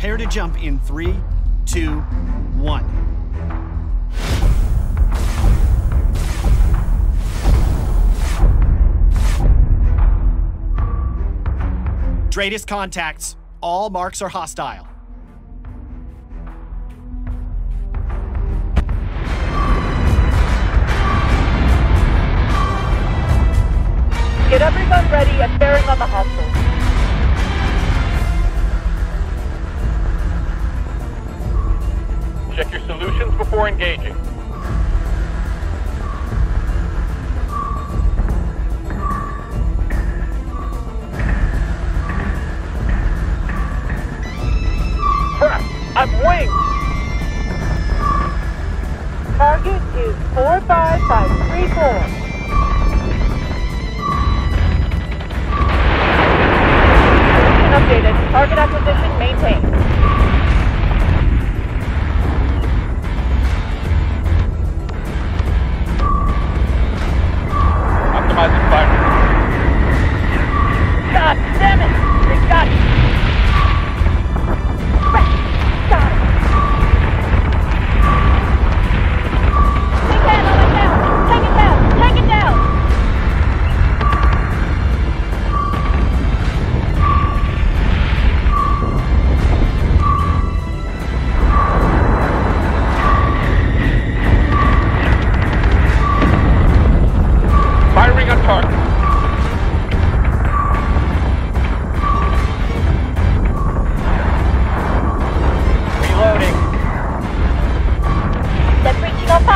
Prepare to jump in three, two, one. DRADIS contacts. All marks are hostile. Get everyone ready and bearing on the hostile. Your solutions before engaging. Crap! I'm winged! Target is 45534. Position updated. Target acquisition maintained.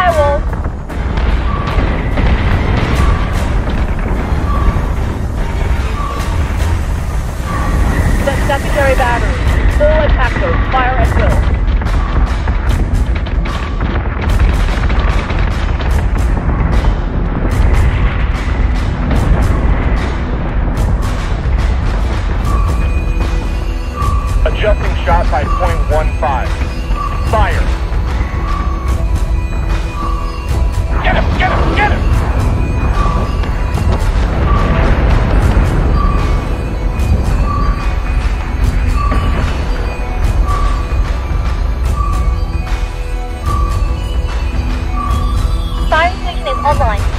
Breaching our firewall. Set secondary battery. Full attack mode. Fire at will. Adjusting shot by .15. Fire. online.